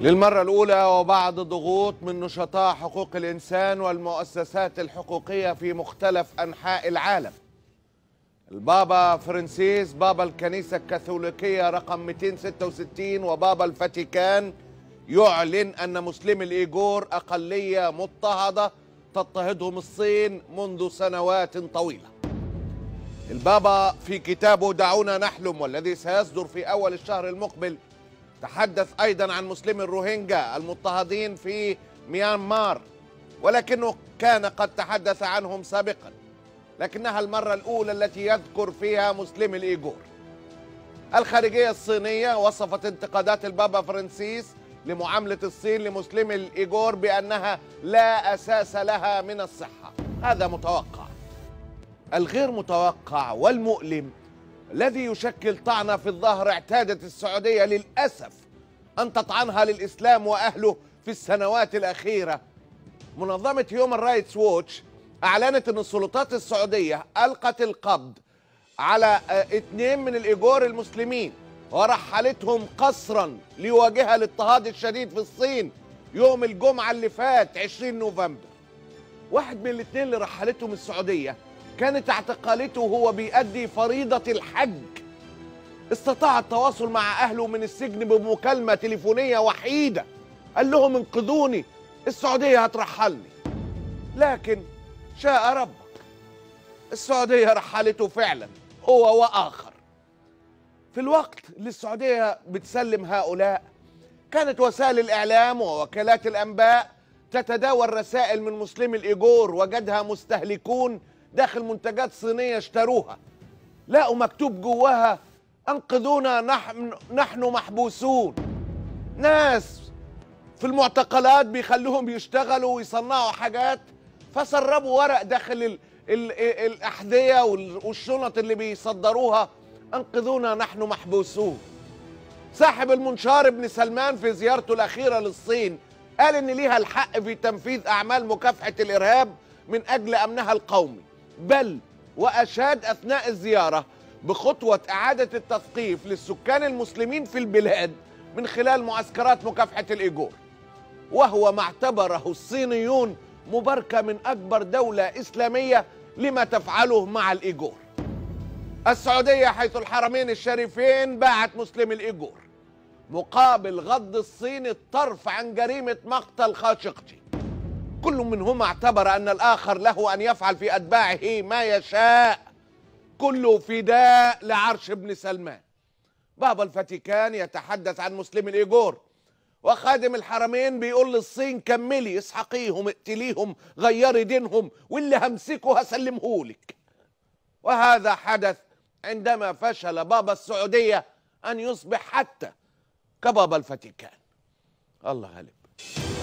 للمرة الأولى وبعد ضغوط من نشطاء حقوق الإنسان والمؤسسات الحقوقية في مختلف أنحاء العالم. البابا فرانسيس بابا الكنيسة الكاثوليكية رقم 266 وبابا الفاتيكان يعلن أن مسلمي الإيغور أقلية مضطهدة تضطهدهم الصين منذ سنوات طويلة. البابا في كتابه دعونا نحلم والذي سيصدر في أول الشهر المقبل تحدث أيضا عن مسلمي الروهينجا المضطهدين في ميانمار ولكنه كان قد تحدث عنهم سابقا لكنها المرة الأولى التي يذكر فيها مسلمي الإيغور. الخارجية الصينية وصفت انتقادات البابا فرانسيس لمعاملة الصين لمسلمي الإيغور بأنها لا أساس لها من الصحة. هذا متوقع. الغير متوقع والمؤلم الذي يشكل طعنة في الظهر اعتادت السعودية للأسف أن تطعنها للإسلام وأهله في السنوات الأخيرة. منظمة هيومن رايتس ووتش أعلنت أن السلطات السعودية ألقت القبض على اثنين من الإيجور المسلمين ورحلتهم قسرا ليواجه الاضطهاد الشديد في الصين يوم الجمعة اللي فات 20 نوفمبر. واحد من الاثنين اللي رحلتهم السعودية كانت اعتقالته وهو بيأدي فريضة الحج. استطاع التواصل مع أهله من السجن بمكالمة تليفونية وحيدة. قال لهم انقذوني السعودية هترحلني. لكن شاء ربك السعودية رحلته فعلا هو وآخر. في الوقت اللي السعودية بتسلم هؤلاء كانت وسائل الإعلام ووكالات الأنباء تتداول رسائل من مسلمي الإيجور وجدها مستهلكون داخل منتجات صينية اشتروها. لقوا مكتوب جواها أنقذونا نحن, نحن محبوسون. ناس في المعتقلات بيخلوهم يشتغلوا ويصنعوا حاجات فسربوا ورق داخل ال ال الأحذية والشنط اللي بيصدروها. أنقذونا نحن محبوسون. صاحب المنشار ابن سلمان في زيارته الأخيرة للصين قال إن ليها الحق في تنفيذ أعمال مكافحة الإرهاب من أجل أمنها القومي. بل وأشاد أثناء الزيارة بخطوة إعادة التثقيف للسكان المسلمين في البلاد من خلال معسكرات مكافحة الإيجور وهو ما اعتبره الصينيون مباركة من أكبر دولة إسلامية لما تفعله مع الإيجور السعودية حيث الحرمين الشريفين باعت مسلم الإيجور مقابل غض الصين الطرف عن جريمة مقتل خاشقجي. كل منهما اعتبر أن الآخر له أن يفعل في أتباعه ما يشاء. كله فداء لعرش ابن سلمان. بابا الفاتيكان يتحدث عن مسلم الإيجور وخادم الحرمين بيقول للصين كملي اسحقيهم اقتليهم غيري دينهم واللي همسكه هسلمهولك. وهذا حدث عندما فشل بابا السعودية أن يصبح حتى كبابا الفاتيكان. الله غالب